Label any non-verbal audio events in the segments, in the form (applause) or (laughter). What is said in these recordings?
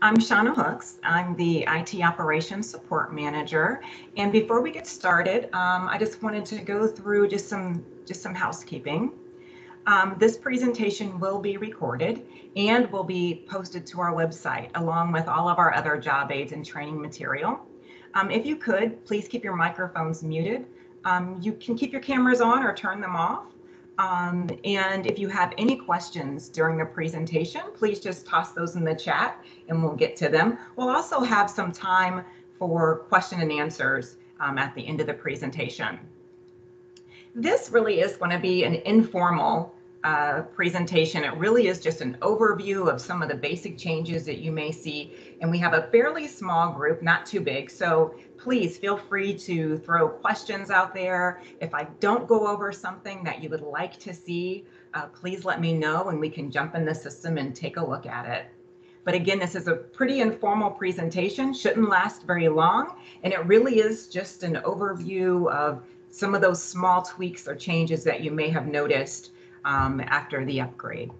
I'm Shauna Hooks. I'm the IT Operations Support Manager. And before we get started, um, I just wanted to go through just some just some housekeeping. Um, this presentation will be recorded and will be posted to our website along with all of our other job aids and training material. Um, if you could, please keep your microphones muted. Um, you can keep your cameras on or turn them off. Um, and if you have any questions during the presentation, please just toss those in the chat and we'll get to them. We'll also have some time for question and answers um, at the end of the presentation. This really is going to be an informal uh, presentation. It really is just an overview of some of the basic changes that you may see. And we have a fairly small group, not too big. So please feel free to throw questions out there. If I don't go over something that you would like to see, uh, please let me know and we can jump in the system and take a look at it. But again, this is a pretty informal presentation, shouldn't last very long. And it really is just an overview of some of those small tweaks or changes that you may have noticed um, after the upgrade.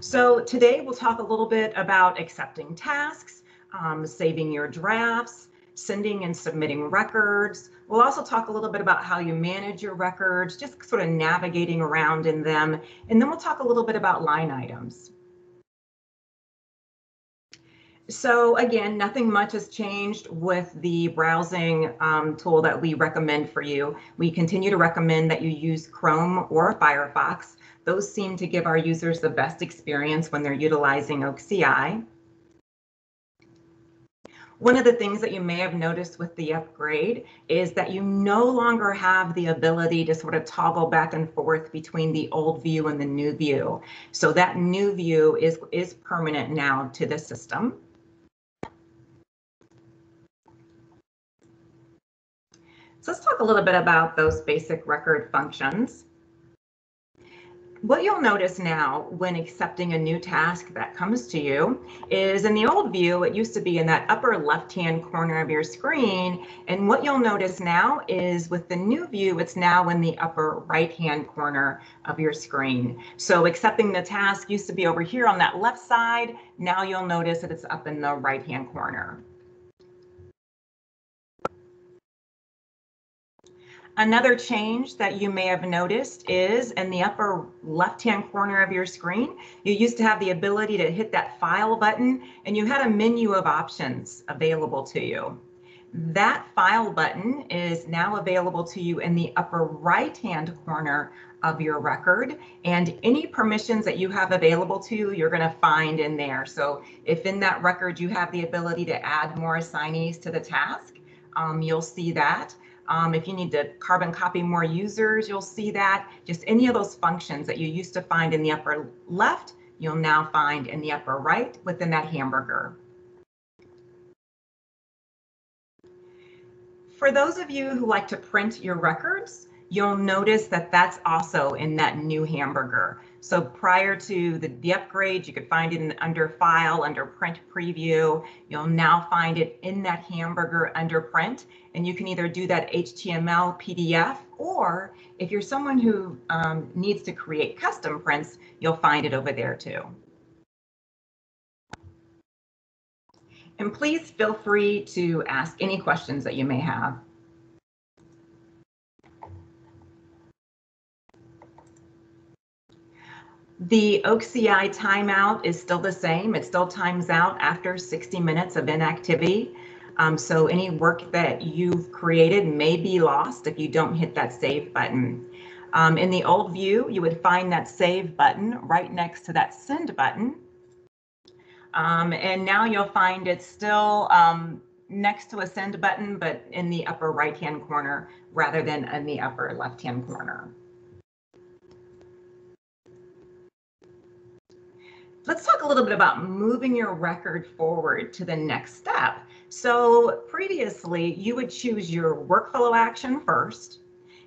So today we'll talk a little bit about accepting tasks, um, saving your drafts, sending and submitting records. We'll also talk a little bit about how you manage your records, just sort of navigating around in them. And then we'll talk a little bit about line items. So again, nothing much has changed with the browsing um, tool that we recommend for you. We continue to recommend that you use Chrome or Firefox. Those seem to give our users the best experience when they're utilizing OAKS CI. One of the things that you may have noticed with the upgrade is that you no longer have the ability to sort of toggle back and forth between the old view and the new view. So that new view is, is permanent now to the system. So let's talk a little bit about those basic record functions. What you'll notice now when accepting a new task that comes to you is in the old view, it used to be in that upper left-hand corner of your screen. And what you'll notice now is with the new view, it's now in the upper right-hand corner of your screen. So accepting the task used to be over here on that left side. Now you'll notice that it's up in the right-hand corner. Another change that you may have noticed is in the upper left-hand corner of your screen, you used to have the ability to hit that file button and you had a menu of options available to you. That file button is now available to you in the upper right-hand corner of your record and any permissions that you have available to you, you're gonna find in there. So if in that record you have the ability to add more assignees to the task, um, you'll see that. Um, if you need to carbon copy more users, you'll see that. Just any of those functions that you used to find in the upper left, you'll now find in the upper right within that hamburger. For those of you who like to print your records, you'll notice that that's also in that new hamburger. So prior to the, the upgrade, you could find it in, under File, under Print Preview. You'll now find it in that hamburger under Print, and you can either do that HTML PDF, or if you're someone who um, needs to create custom prints, you'll find it over there too. And please feel free to ask any questions that you may have. The OAKS CI timeout is still the same. It still times out after 60 minutes of inactivity. Um, so any work that you've created may be lost if you don't hit that save button. Um, in the old view, you would find that save button right next to that send button. Um, and now you'll find it's still um, next to a send button, but in the upper right hand corner rather than in the upper left hand corner. Let's talk a little bit about moving your record forward to the next step. So previously, you would choose your workflow action first,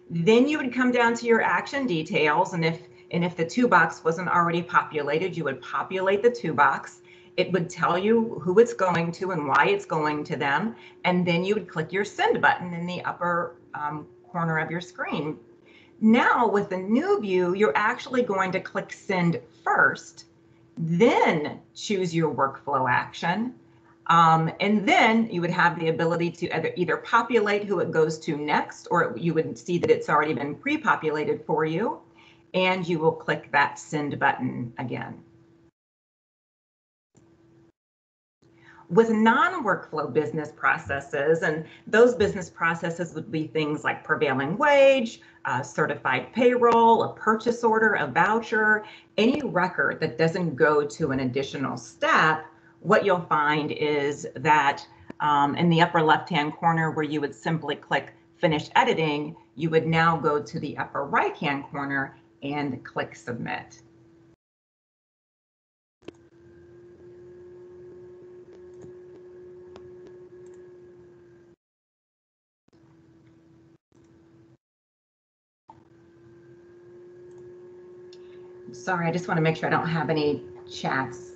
then you would come down to your action details, and if and if the two box wasn't already populated, you would populate the two box. It would tell you who it's going to and why it's going to them, and then you would click your send button in the upper um, corner of your screen. Now with the new view, you're actually going to click send first, then choose your workflow action. Um, and then you would have the ability to either, either populate who it goes to next, or you would see that it's already been pre-populated for you, and you will click that send button again. With non-workflow business processes, and those business processes would be things like prevailing wage, uh, certified payroll, a purchase order, a voucher, any record that doesn't go to an additional step, what you'll find is that um, in the upper left-hand corner where you would simply click finish editing, you would now go to the upper right-hand corner and click submit. Sorry, I just want to make sure I don't have any chats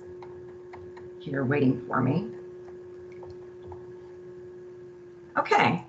here waiting for me. Okay.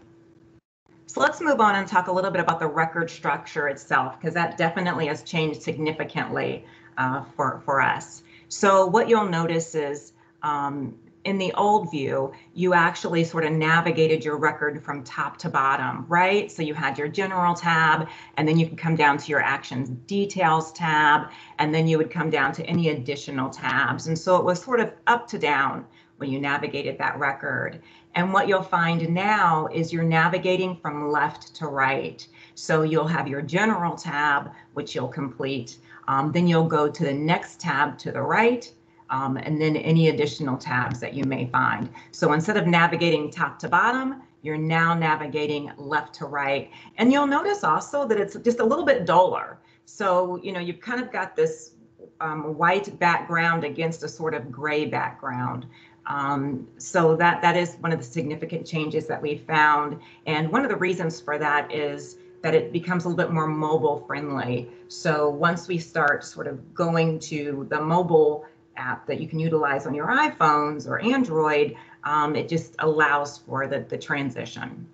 So let's move on and talk a little bit about the record structure itself, because that definitely has changed significantly uh, for, for us. So what you'll notice is um, in the old view, you actually sort of navigated your record from top to bottom, right? So you had your general tab, and then you could come down to your actions details tab, and then you would come down to any additional tabs. And so it was sort of up to down when you navigated that record. And what you'll find now is you're navigating from left to right. So you'll have your general tab, which you'll complete. Um, then you'll go to the next tab to the right, um, and then any additional tabs that you may find. So instead of navigating top to bottom, you're now navigating left to right. And you'll notice also that it's just a little bit duller. So, you know, you've kind of got this um, white background against a sort of gray background. Um, so that that is one of the significant changes that we found. And one of the reasons for that is that it becomes a little bit more mobile friendly. So once we start sort of going to the mobile app that you can utilize on your iPhones or Android, um, it just allows for the, the transition.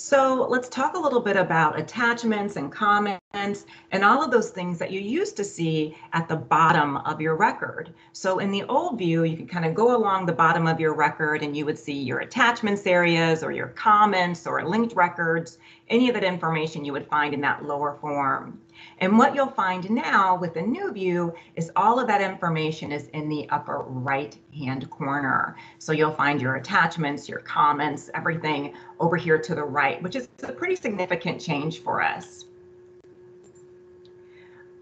So let's talk a little bit about attachments and comments and all of those things that you used to see at the bottom of your record. So in the old view, you could kind of go along the bottom of your record and you would see your attachments areas or your comments or linked records, any of that information you would find in that lower form. And what you'll find now with the new view is all of that information is in the upper right hand corner. So you'll find your attachments, your comments, everything over here to the right, which is a pretty significant change for us.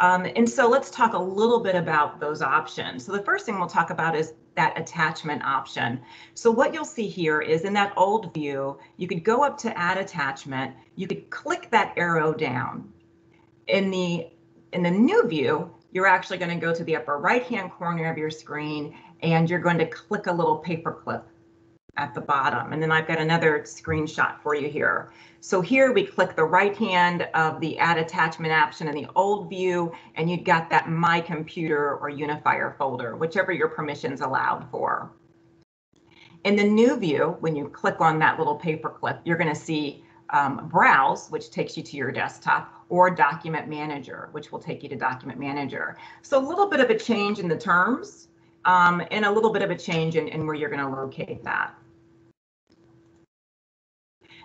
Um, and so let's talk a little bit about those options. So the first thing we'll talk about is that attachment option. So what you'll see here is in that old view, you could go up to add attachment, you could click that arrow down in the in the new view, you're actually going to go to the upper right hand corner of your screen and you're going to click a little paperclip at the bottom. And then I've got another screenshot for you here. So here we click the right hand of the add attachment option in the old view, and you've got that my computer or unifier folder, whichever your permissions allowed for. In the new view, when you click on that little paperclip, you're going to see um, browse, which takes you to your desktop, or document manager, which will take you to document manager. So a little bit of a change in the terms um, and a little bit of a change in, in where you're going to locate that.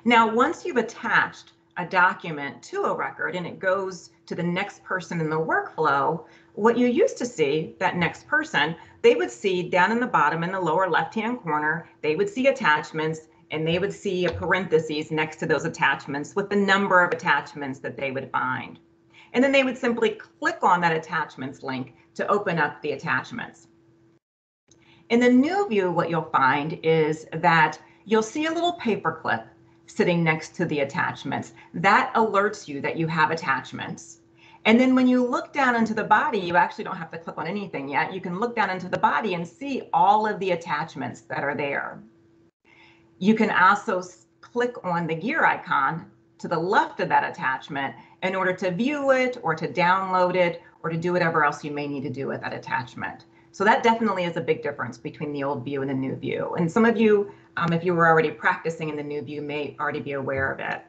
Now, once you've attached a document to a record and it goes to the next person in the workflow, what you used to see, that next person, they would see down in the bottom in the lower left-hand corner, they would see attachments and they would see a parentheses next to those attachments with the number of attachments that they would find. And then they would simply click on that attachments link to open up the attachments. In the new view, what you'll find is that you'll see a little paperclip sitting next to the attachments. That alerts you that you have attachments. And then when you look down into the body, you actually don't have to click on anything yet. You can look down into the body and see all of the attachments that are there. You can also click on the gear icon to the left of that attachment in order to view it or to download it or to do whatever else you may need to do with that attachment. So that definitely is a big difference between the old view and the new view. And some of you, um, if you were already practicing in the new view, may already be aware of it.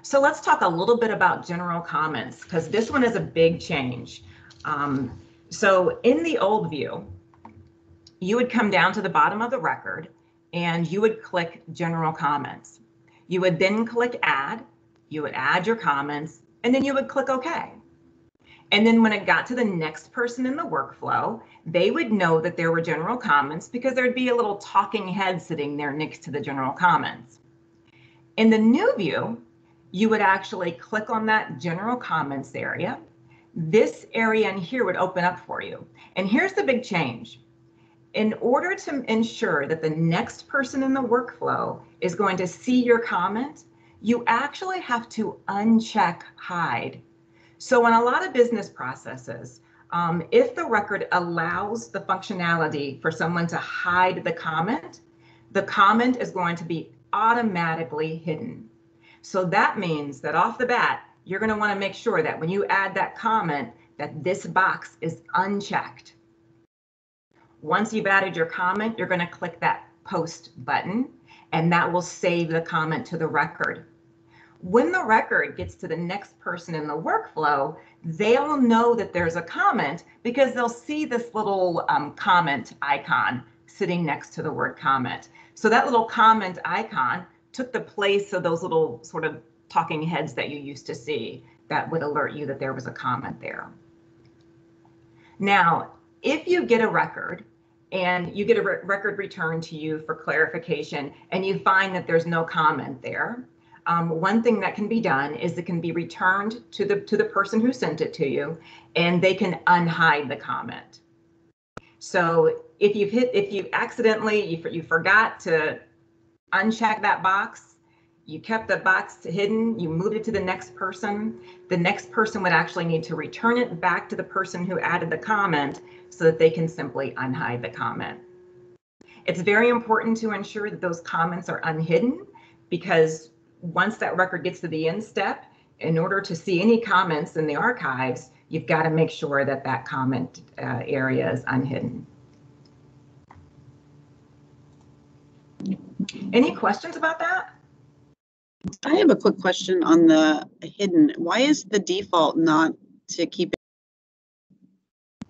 So let's talk a little bit about general comments because this one is a big change. Um, so in the old view, you would come down to the bottom of the record and you would click general comments. You would then click add, you would add your comments, and then you would click OK. And then when it got to the next person in the workflow, they would know that there were general comments because there'd be a little talking head sitting there next to the general comments. In the new view, you would actually click on that general comments area. This area in here would open up for you. And here's the big change. In order to ensure that the next person in the workflow is going to see your comment, you actually have to uncheck hide. So in a lot of business processes, um, if the record allows the functionality for someone to hide the comment, the comment is going to be automatically hidden. So that means that off the bat, you're going to want to make sure that when you add that comment, that this box is unchecked. Once you've added your comment, you're going to click that post button and that will save the comment to the record. When the record gets to the next person in the workflow, they'll know that there's a comment because they'll see this little um, comment icon sitting next to the word comment. So that little comment icon took the place of those little sort of talking heads that you used to see that would alert you that there was a comment there. Now, if you get a record and you get a re record returned to you for clarification and you find that there's no comment there, um, one thing that can be done is it can be returned to the to the person who sent it to you and they can unhide the comment. So if you've hit if you accidentally you, you forgot to uncheck that box, you kept the box hidden, you moved it to the next person, the next person would actually need to return it back to the person who added the comment so that they can simply unhide the comment. It's very important to ensure that those comments are unhidden because once that record gets to the end step, in order to see any comments in the archives, you've got to make sure that that comment uh, area is unhidden. Any questions about that? I have a quick question on the hidden. Why is the default not to keep it?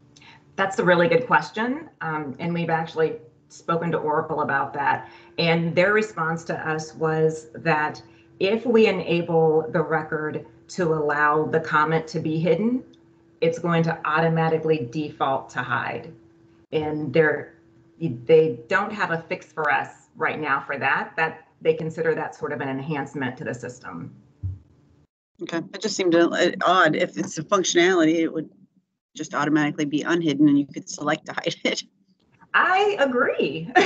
That's a really good question. Um, and we've actually spoken to Oracle about that. And their response to us was that if we enable the record to allow the comment to be hidden, it's going to automatically default to hide. And they're, they don't have a fix for us right now for that. That they consider that sort of an enhancement to the system. Okay, it just seemed uh, odd. If it's a functionality, it would just automatically be unhidden and you could select to hide it. I agree. (laughs)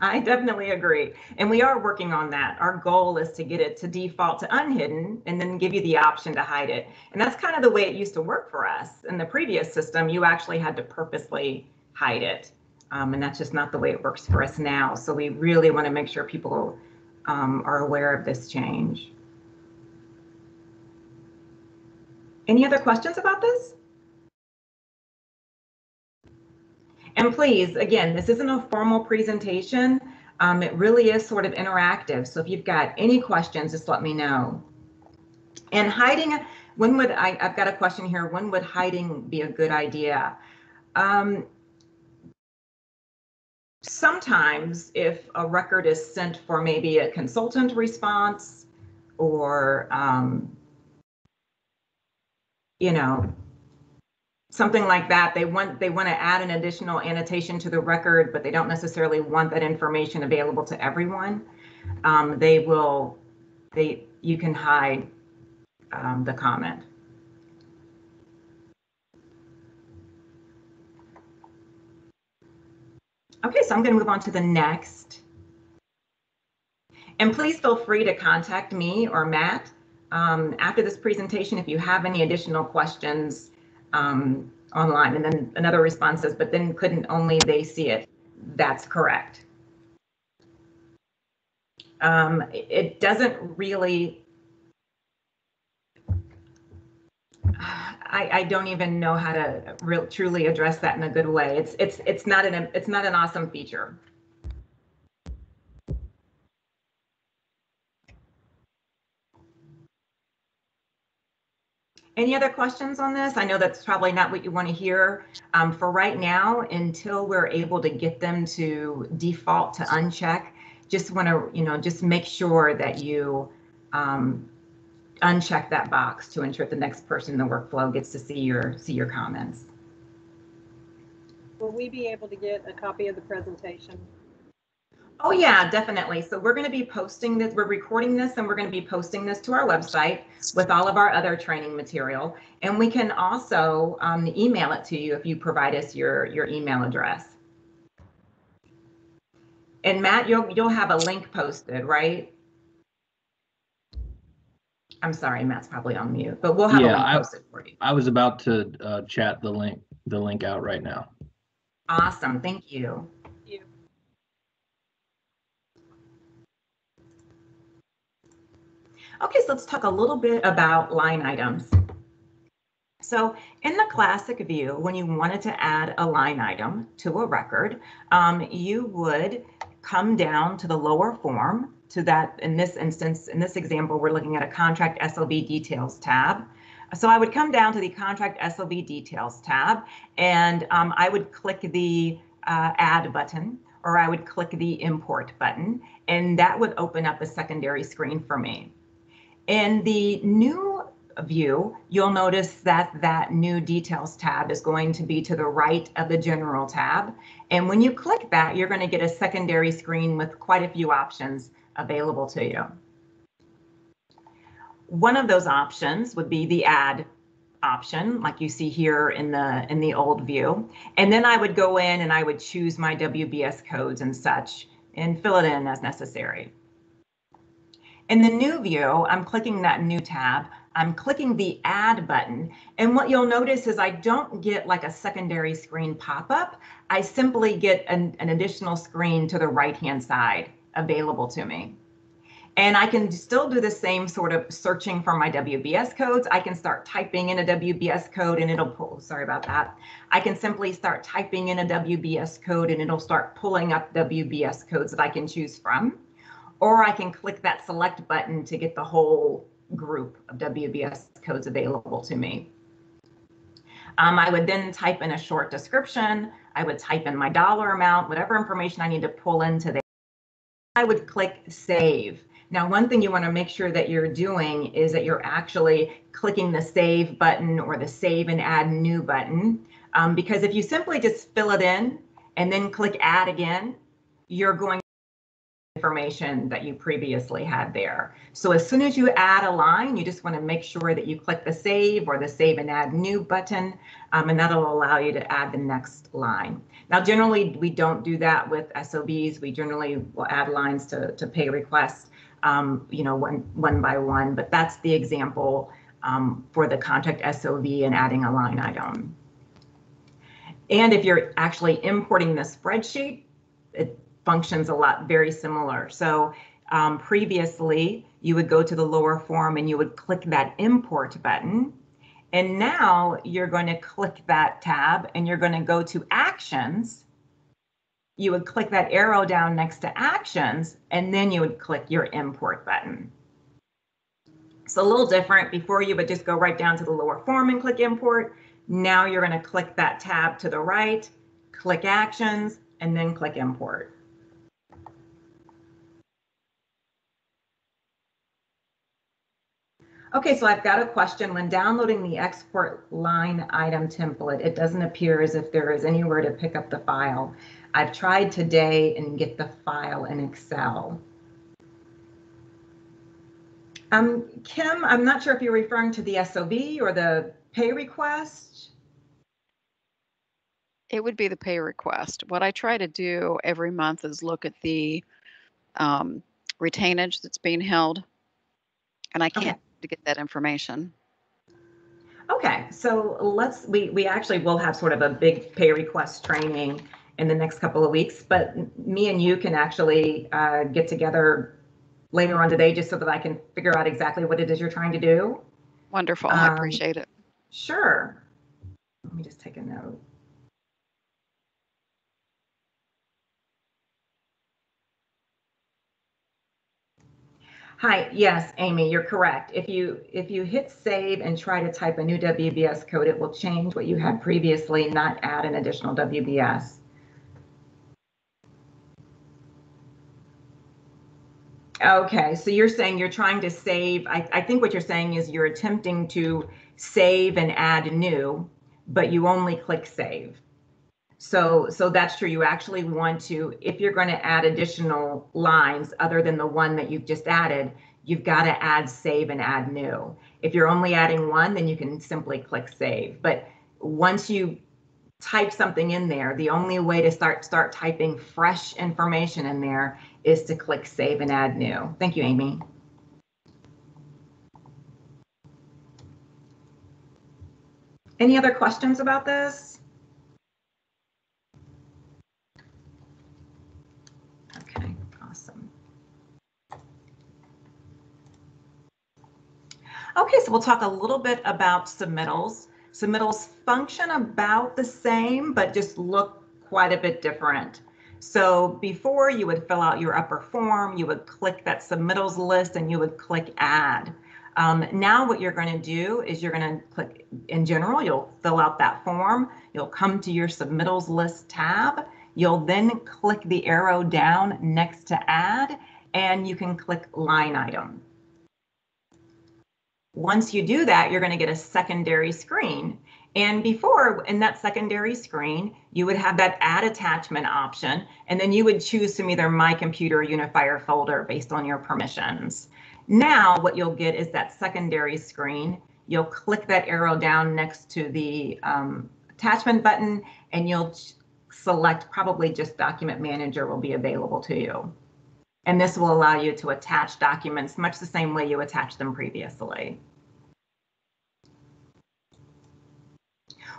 I definitely agree. And we are working on that. Our goal is to get it to default to unhidden and then give you the option to hide it. And that's kind of the way it used to work for us. In the previous system, you actually had to purposely hide it. Um, and that's just not the way it works for us now. So we really want to make sure people um, are aware of this change. Any other questions about this? And please, again, this isn't a formal presentation. Um, it really is sort of interactive. So if you've got any questions, just let me know. And hiding, when would I, I've got a question here, when would hiding be a good idea? Um, sometimes if a record is sent for maybe a consultant response or um, you know something like that they want they want to add an additional annotation to the record but they don't necessarily want that information available to everyone um, they will they you can hide um, the comment Okay, so I'm going to move on to the next. And please feel free to contact me or Matt um, after this presentation if you have any additional questions um, online. And then another response says, but then couldn't only they see it? That's correct. Um, it doesn't really I, I, don't even know how to really truly address that in a good way. It's it's it's not an it's not an awesome feature. Any other questions on this? I know that's probably not what you want to hear. Um, for right now, until we're able to get them to default to uncheck, just want to you know just make sure that you um, uncheck that box to ensure the next person in the workflow gets to see your see your comments. Will we be able to get a copy of the presentation? Oh yeah, definitely. So we're going to be posting this, we're recording this and we're going to be posting this to our website with all of our other training material. And we can also um, email it to you if you provide us your, your email address. And Matt, you'll, you'll have a link posted, right? I'm sorry, Matt's probably on mute, but we'll have a Yeah, link I- posted for you. I was about to uh, chat the link, the link out right now. Awesome, thank you. You. Okay, so let's talk a little bit about line items. So in the classic view, when you wanted to add a line item to a record, um, you would come down to the lower form to that, in this instance, in this example, we're looking at a contract SOV details tab. So I would come down to the contract SOV details tab and um, I would click the uh, add button or I would click the import button and that would open up a secondary screen for me. In the new view, you'll notice that that new details tab is going to be to the right of the general tab. And when you click that, you're going to get a secondary screen with quite a few options available to you. One of those options would be the add option, like you see here in the in the old view. And then I would go in and I would choose my WBS codes and such and fill it in as necessary. In the new view, I'm clicking that new tab. I'm clicking the add button. And what you'll notice is I don't get like a secondary screen pop up. I simply get an, an additional screen to the right hand side available to me. And I can still do the same sort of searching for my WBS codes. I can start typing in a WBS code and it'll pull, sorry about that. I can simply start typing in a WBS code and it'll start pulling up WBS codes that I can choose from or I can click that select button to get the whole group of WBS codes available to me. Um, I would then type in a short description. I would type in my dollar amount, whatever information I need to pull into there. I would click save. Now, one thing you want to make sure that you're doing is that you're actually clicking the save button or the save and add new button. Um, because if you simply just fill it in and then click add again, you're going information that you previously had there. So as soon as you add a line, you just want to make sure that you click the save or the save and add new button, um, and that'll allow you to add the next line. Now, generally, we don't do that with SOVs. We generally will add lines to, to pay requests, um, you know, one, one by one, but that's the example um, for the contact SOV and adding a line item. And if you're actually importing the spreadsheet, it functions a lot very similar. So um, previously, you would go to the lower form and you would click that import button. And now you're going to click that tab and you're going to go to actions. You would click that arrow down next to actions and then you would click your import button. So a little different. Before you would just go right down to the lower form and click import. Now you're going to click that tab to the right, click actions, and then click import. Okay, so I've got a question. When downloading the export line item template, it doesn't appear as if there is anywhere to pick up the file. I've tried today and get the file in Excel. Um, Kim, I'm not sure if you're referring to the SOV or the pay request. It would be the pay request. What I try to do every month is look at the um, retainage that's being held, and I can't Okay. To get that information. Okay, so let's, we, we actually will have sort of a big pay request training in the next couple of weeks, but me and you can actually uh, get together later on today just so that I can figure out exactly what it is you're trying to do. Wonderful. I Um, appreciate it. Sure. Let me just take a note. Hi, yes, Amy, you're correct. If you, if you hit save and try to type a new WBS code, it will change what you had previously, not add an additional WBS. Okay, so you're saying you're trying to save, I, I think what you're saying is you're attempting to save and add new, but you only click save. So, so that's true. You actually want to, if you're going to add additional lines other than the one that you've just added, you've got to add save and add new. If you're only adding one, then you can simply click save. But once you type something in there, the only way to start start typing fresh information in there is to click save and add new. Thank you, Amy. Any other questions about this? Okay, awesome. Okay, so we'll talk a little bit about submittals. Submittals function about the same, but just look quite a bit different. So before you would fill out your upper form, you would click that submittals list and you would click add. Um, now what you're going to do is you're going to click in general, you'll fill out that form, you'll come to your submittals list tab, you'll then click the arrow down next to add, and you can click line item. Once you do that, you're going to get a secondary screen. And before, in that secondary screen, you would have that add attachment option, and then you would choose from either My Computer Unifier folder based on your permissions. Now, what you'll get is that secondary screen. You'll click that arrow down next to the um, attachment button, and you'll select probably just Document Manager will be available to you. And this will allow you to attach documents much the same way you attached them previously.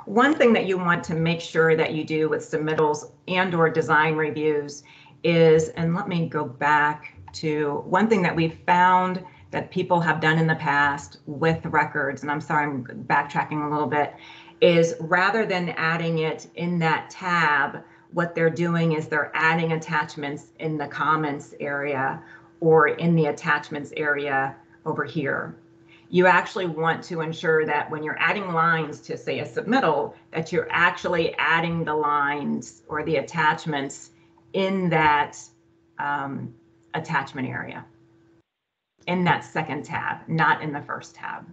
One thing that you want to make sure that you do with submittals and or design reviews is, and let me go back to one thing that we've found that people have done in the past with records, and I'm sorry, I'm backtracking a little bit, is rather than adding it in that tab, what they're doing is they're adding attachments in the comments area or in the attachments area over here. You actually want to ensure that when you're adding lines to say a submittal, that you're actually adding the lines or the attachments in that um, attachment area, in that second tab, not in the first tab.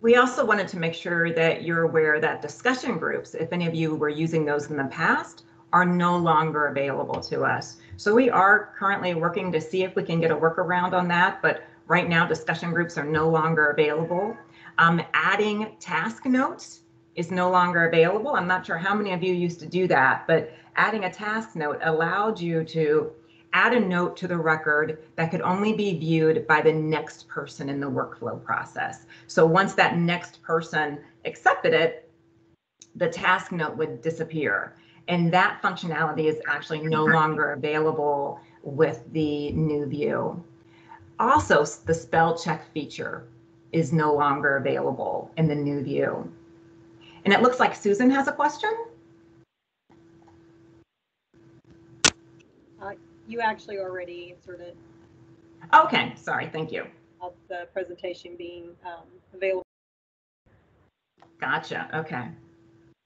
We also wanted to make sure that you're aware that discussion groups, if any of you were using those in the past, are no longer available to us. So we are currently working to see if we can get a workaround on that, but right now discussion groups are no longer available. Um, adding task notes is no longer available. I'm not sure how many of you used to do that, but adding a task note allowed you to add a note to the record that could only be viewed by the next person in the workflow process. So once that next person accepted it, the task note would disappear. And that functionality is actually no longer available with the new view. Also, the spell check feature is no longer available in the new view. And it looks like Susan has a question. Uh, You actually already answered it, Okay, sorry, thank you. the presentation being um, available. Gotcha, okay.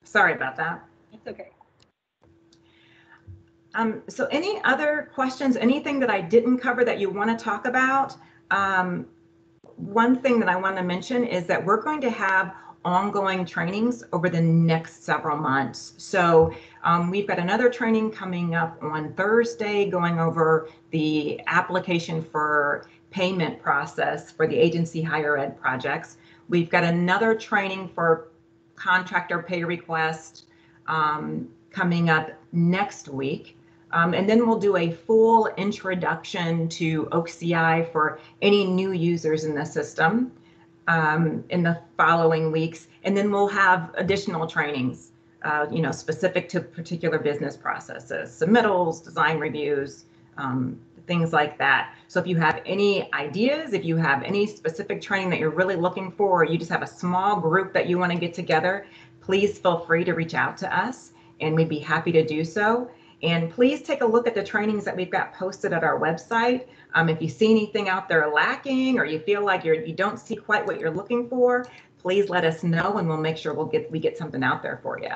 Sorry about that. It's okay. Um, so any other questions, anything that I didn't cover that you want to talk about? Um, one thing that I want to mention is that we're going to have ongoing trainings over the next several months. So um, we've got another training coming up on Thursday going over the application for payment process for the agency higher ed projects. We've got another training for contractor pay request um, coming up next week. Um, and then we'll do a full introduction to OCI for any new users in the system um, in the following weeks. And then we'll have additional trainings, uh, you know, specific to particular business processes, submittals, design reviews, um, things like that. So if you have any ideas, if you have any specific training that you're really looking for, or you just have a small group that you want to get together, please feel free to reach out to us and we'd be happy to do so. And please take a look at the trainings that we've got posted at our website. Um, if you see anything out there lacking or you feel like you're you don't see quite what you're looking for, please let us know and we'll make sure we'll get we get something out there for you.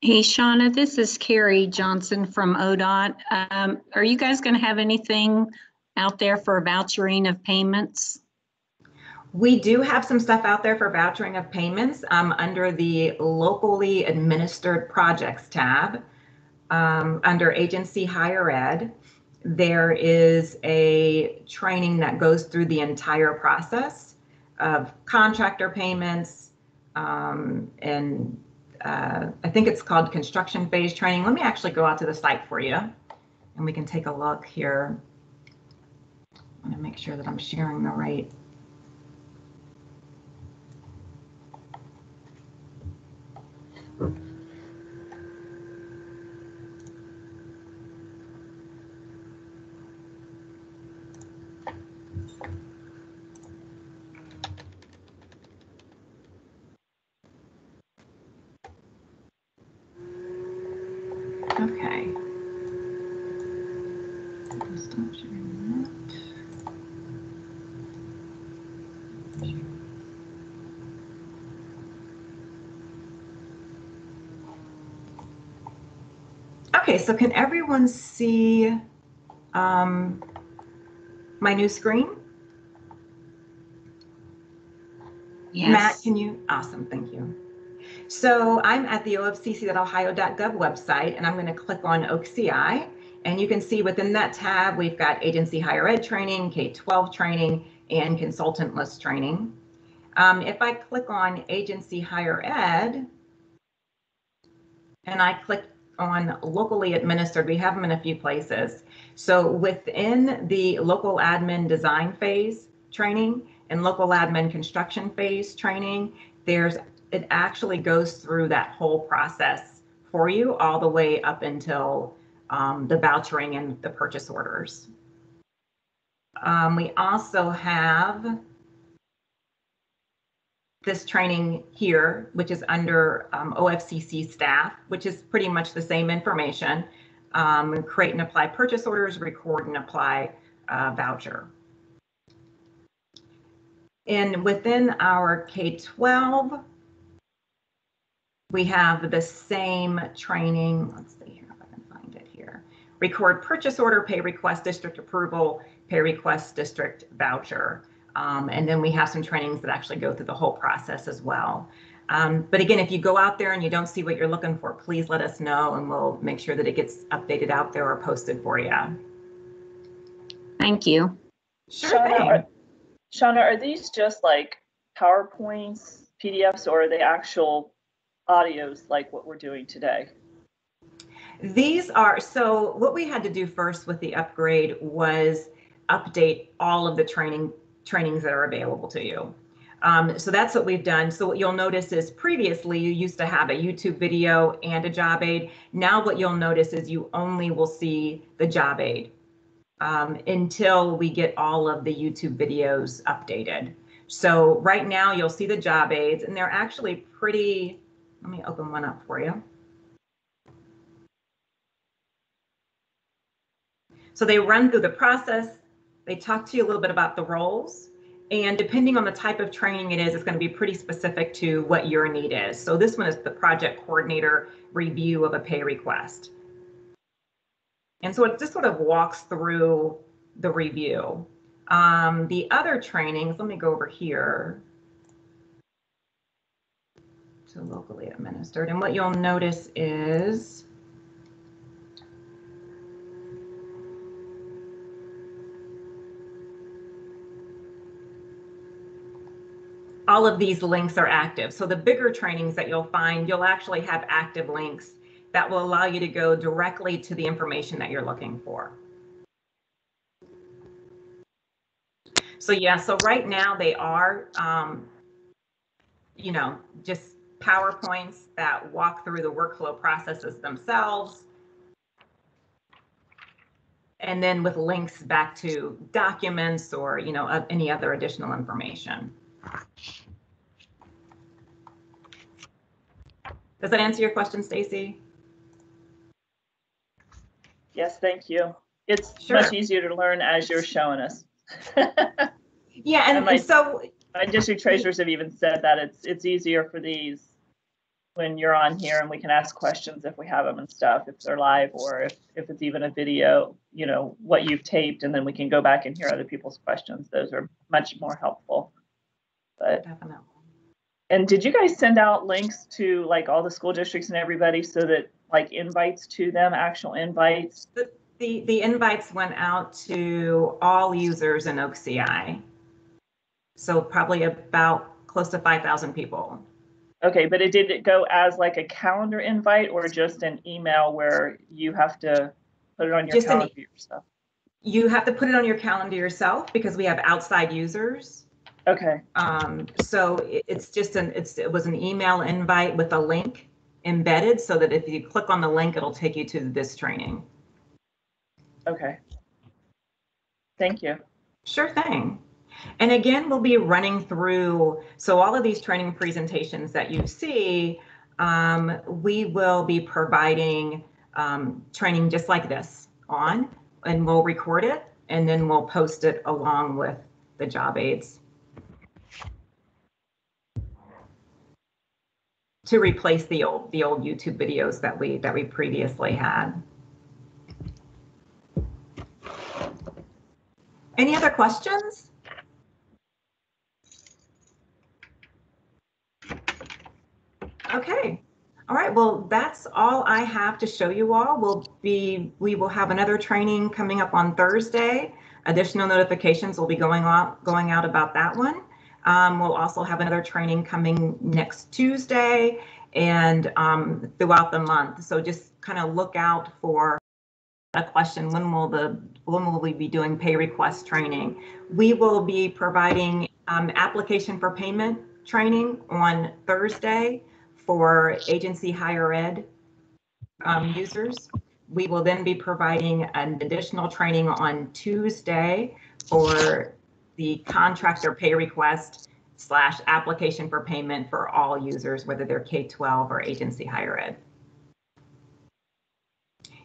Hey, Shauna, this is Carrie Johnson from ODOT. Um, Are you guys going to have anything out there for vouchering of payments? We do have some stuff out there for vouchering of payments um, under the locally administered projects tab. Um, under agency higher ed, there is a training that goes through the entire process of contractor payments um, and uh, I think it's called construction phase training. Let me actually go out to the site for you and we can take a look here. I want to make sure that I'm sharing the right Okay. Stop sharing that. Okay, so can everyone see um, my new screen? Yes. Matt, can you? Awesome, thank you. So I'm at the ofcc.ohio.gov website and I'm going to click on OCI. And you can see within that tab, we've got agency higher ed training, K-12 training, and consultant list training. Um, if I click on agency higher ed, and I click on locally administered, we have them in a few places. So within the local admin design phase training and local admin construction phase training, there's it actually goes through that whole process for you all the way up until um, the vouchering and the purchase orders. Um, we also have this training here, which is under um, OFCC staff, which is pretty much the same information. Um, create and apply purchase orders, record and apply uh, voucher. And within our K-12, we have the same training. Let's see here if I can find it here. Record purchase order, pay request district approval, pay request district voucher. Um, and then we have some trainings that actually go through the whole process as well. Um, but again, if you go out there and you don't see what you're looking for, please let us know and we'll make sure that it gets updated out there or posted for you. Thank you. Sure Shauna, thing. are, Shauna, are these just like PowerPoints, PDFs, or are they actual audios like what we're doing today? These are, so what we had to do first with the upgrade was update all of the training trainings that are available to you. Um, so that's what we've done. So what you'll notice is previously you used to have a YouTube video and a job aid. Now what you'll notice is you only will see the job aid um, until we get all of the YouTube videos updated. So right now you'll see the job aids and they're actually pretty, let me open one up for you. So they run through the process, they talk to you a little bit about the roles, and depending on the type of training it is, it's going to be pretty specific to what your need is. So this one is the project coordinator review of a pay request. And so it just sort of walks through the review. Um, the other trainings, let me go over here to locally administered. And what you'll notice is all of these links are active. So the bigger trainings that you'll find, you'll actually have active links that will allow you to go directly to the information that you're looking for. So yeah, so right now they are, um, you know, just PowerPoints that walk through the workflow processes themselves. And then with links back to documents or, you know, any other additional information. Does that answer your question, Stacy? Yes, thank you. It's Sure. much easier to learn as you're showing us. (laughs) Yeah, and, And my- so My district treasurers have even said that it's, it's easier for these when you're on here and we can ask questions if we have them and stuff, if they're live or if, if it's even a video, you know, what you've taped and then we can go back and hear other people's questions. Those are much more helpful. But, definitely. and did you guys send out links to like all the school districts and everybody so that like invites to them, actual invites? The, the invites went out to all users in OCI. So probably about close to 5,000 people. Okay, but it did it go as like a calendar invite or just an email where you have to put it on your Just an calendar yourself? You have to put it on your calendar yourself because we have outside users. Okay, Um, so it- it's just an, it's, it was an email invite with a link embedded so that if you click on the link, it'll take you to this training. okay. Thank you. Sure thing. And again, we'll be running through, so all of these training presentations that you see, um, we will be providing um, training just like this on, and we'll record it, and then we'll post it along with the job aids. To replace the old, the old YouTube videos that we, that we previously had. Any other questions? Okay. All right. Well, that's all I have to show you all. We'll be, we will have another training coming up on Thursday. Additional notifications will be going out, going out about that one. Um, we'll also have another training coming next Tuesday and um, throughout the month. So just kind of look out for a question, when will the, when will we be doing pay request training? We will be providing um, application for payment training on Thursday for agency higher ed um, users. We will then be providing an additional training on Tuesday for the contractor pay request slash application for payment for all users, whether they're K-12 or agency higher ed.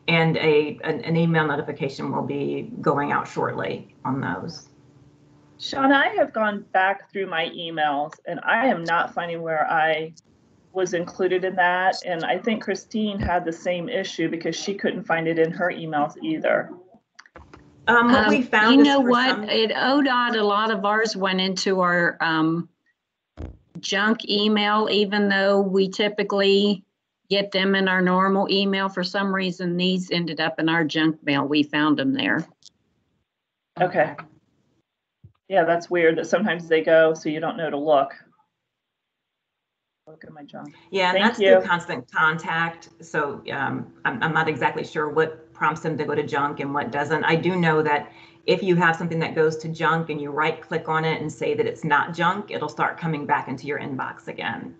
And a, an, an email notification will be going out shortly on those. Shauna, I have gone back through my emails and I am not finding where I was included in that. And I think Christine had the same issue because she couldn't find it in her emails either. Um, what we Um, found You is know what? some- At ODOT, a lot of ours went into our um, junk email, even though we typically get them in our normal email. For some reason, these ended up in our junk mail. We found them there. Okay. Yeah, that's weird that sometimes they go so you don't know to look. Look at my junk. Yeah, and that's you. through constant contact. So um, I'm, I'm not exactly sure what prompts them to go to junk and what doesn't. I do know that if you have something that goes to junk and you right click on it and say that it's not junk, it'll start coming back into your inbox again.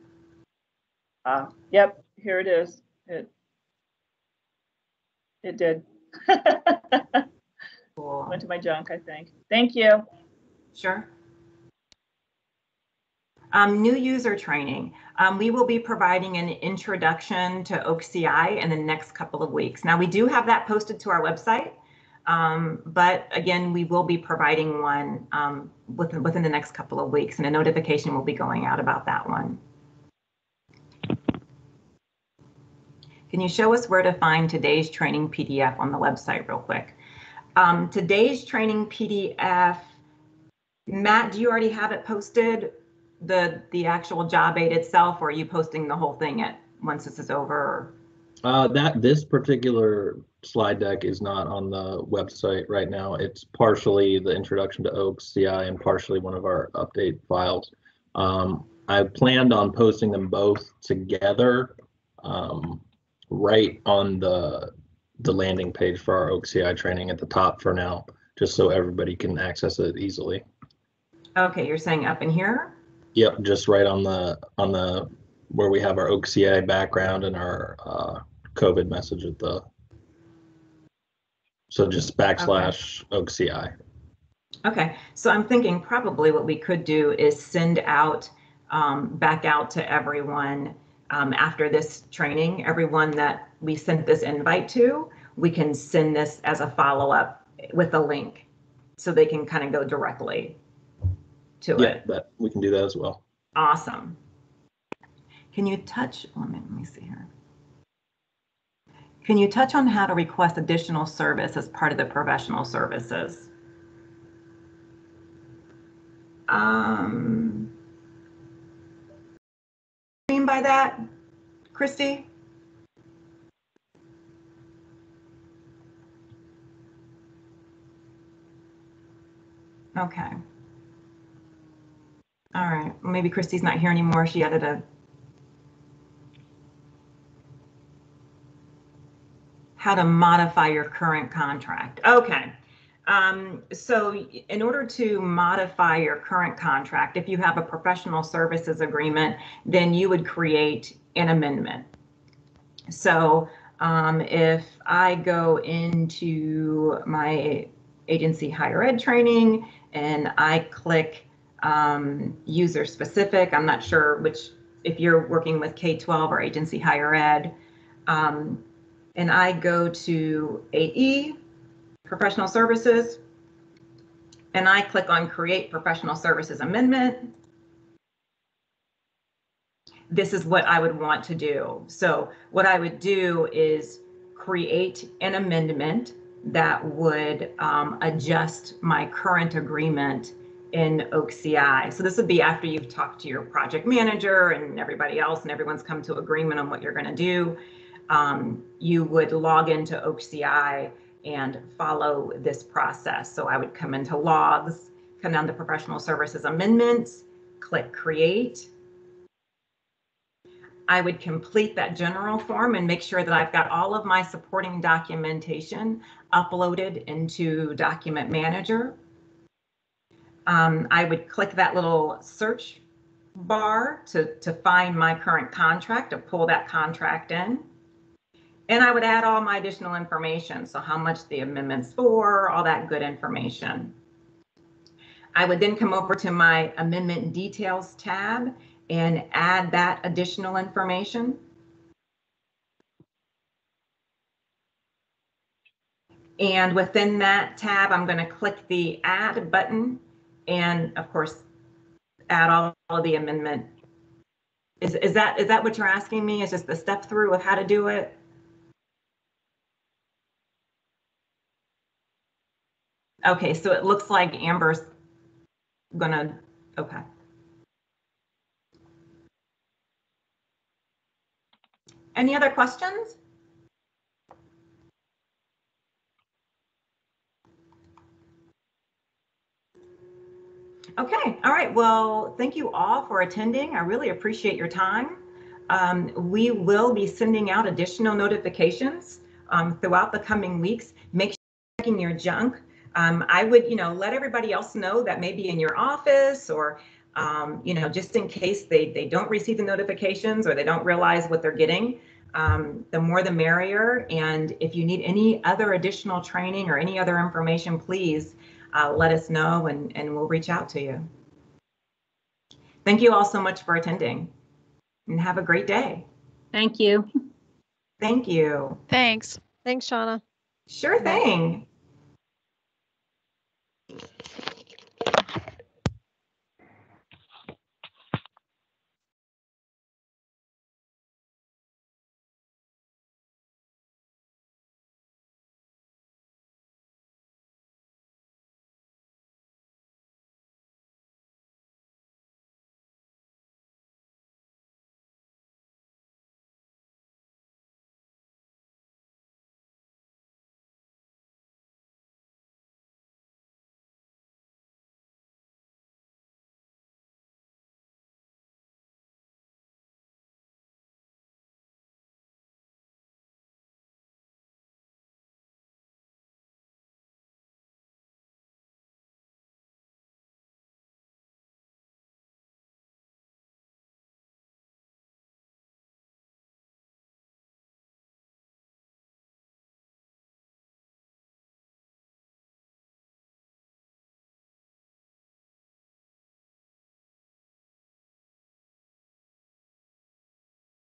Uh, yep, here it is. It it did. (laughs) Cool. Went to my junk, I think. Thank you. Sure. Um, new user training. Um, we will be providing an introduction to OCI in the next couple of weeks. Now, we do have that posted to our website, um, but again, we will be providing one um, within, within the next couple of weeks, and a notification will be going out about that one. Can you show us where to find today's training PDF on the website real quick? Um, today's training PDF, Matt, do you already have it posted? The, the actual job aid itself, or are you posting the whole thing at, once this is over? Uh, that, this particular slide deck is not on the website right now. It's partially the introduction to OAKS CI and partially one of our update files. Um, I planned on posting them both together, um, right on the, the landing page for our OAKS CI training at the top for now, just so everybody can access it easily. Okay, you're saying up in here? Yep, just right on the, on the, where we have our OCI background and our, uh, COVID message at the. So just backslash OCI. Okay, so I'm thinking probably what we could do is send out, um, back out to everyone, um, after this training, everyone that we sent this invite to, we can send this as a follow-up with a link so they can kind of go directly to Yeah, it. that, we can do that as well. Awesome. Can you touch, let me, let me see here. Can you touch on how to request additional service as part of the professional services? Um, what do you mean by that, Christy? Okay. All right, maybe Christy's not here anymore. She added a. How to modify your current contract. Okay. Um, so in order to modify your current contract, if you have a professional services agreement, then you would create an amendment. So um, if I go into my agency higher ed training and I click um, user specific. I'm not sure which, if you're working with K-12 or agency higher ed. Um, and I go to AE, professional services, and I click on create professional services amendment. This is what I would want to do. So what I would do is create an amendment that would um, adjust my current agreement in OCI. So this would be after you've talked to your project manager and everybody else, and everyone's come to agreement on what you're going to do. Um, you would log into OCI and follow this process. So I would come into logs, come down to professional services amendments, click create. I would complete that general form and make sure that I've got all of my supporting documentation uploaded into Document Manager. Um, I would click that little search bar to, to find my current contract, to pull that contract in. And I would add all my additional information. So how much the amendment's for, all that good information. I would then come over to my amendment details tab and add that additional information. And within that tab, I'm going to click the add button and of course, add all of the amendment. Is, is that is that what you're asking me? Is just the step through of how to do it? Okay, so it looks like Amber's gonna, okay. Any other questions? Okay, all right. Well, thank you all for attending. I really appreciate your time. Um, we will be sending out additional notifications um, throughout the coming weeks. Make sure you're checking your junk. Um, I would, you know, let everybody else know that maybe in your office or, um, you know, just in case they, they don't receive the notifications or they don't realize what they're getting, um, the more the merrier. And if you need any other additional training or any other information, please uh, let us know and, and we'll reach out to you. Thank you all so much for attending and have a great day. Thank you. Thank you. Thanks. Thanks, Shauna. Sure thing.